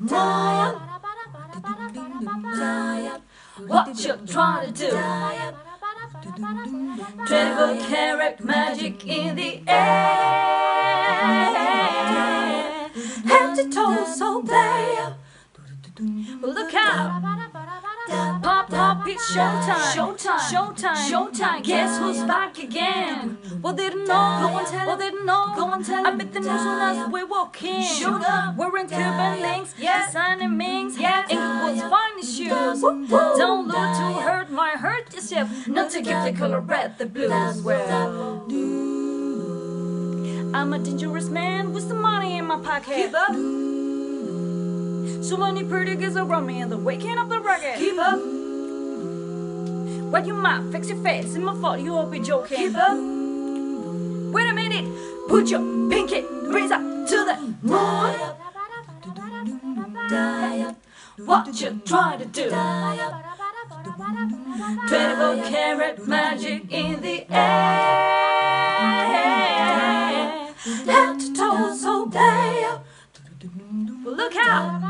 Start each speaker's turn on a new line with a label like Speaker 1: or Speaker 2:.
Speaker 1: moon. What you trying to do? 24 karat magic in the air. Head to toe, so play. Look out! It's showtime. Showtime. Showtime. Showtime. Guess who's back again? Well, they don't know. Go and tell Well, they don't know. Go and tell I bet the news on us we walk in. Shoot up. Wearing Cuban links. Yeah. Designing minks. Yeah. it was finest shoes. Don't look to hurt my hurt yourself. Not to give the color red the blues. Well, I'm a dangerous man with some money in my pocket. Keep up. So many pretty girls around me and the waking up the rugged. Keep up. Wet your mouth, fix your face, and my fault you won't be joking. Keeper. Wait a minute, put your pinky raise up to the moon. What you trying to do? 24 karat magic in the air. Head to toes all day. Well, look out!